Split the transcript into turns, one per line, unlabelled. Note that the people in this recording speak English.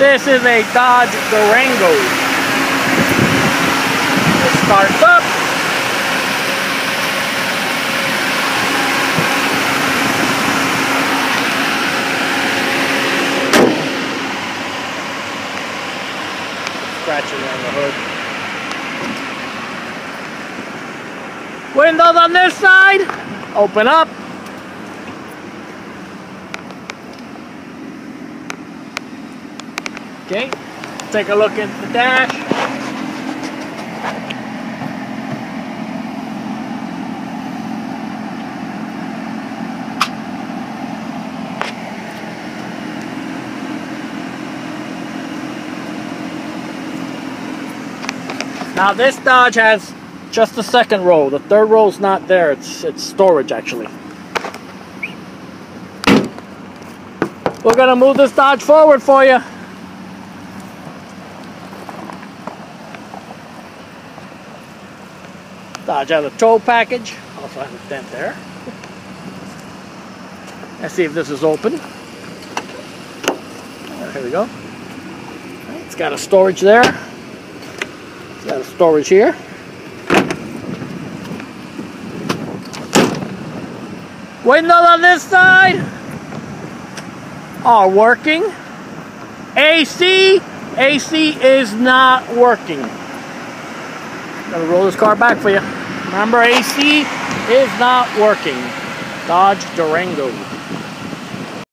This is a Dodge Durango. It starts up. Scratching on the hood. Windows on this side. Open up. Okay, take a look at the dash. Now this Dodge has just the second row. The third row is not there. It's it's storage actually. We're gonna move this Dodge forward for you. Dodge has a tow package. Also has a dent there. Let's see if this is open. Here we go. It's got a storage there. It's got a storage here. Windows on this side are working. AC, AC is not working. Gonna roll this car back for you. Remember, AC is not working. Dodge Durango.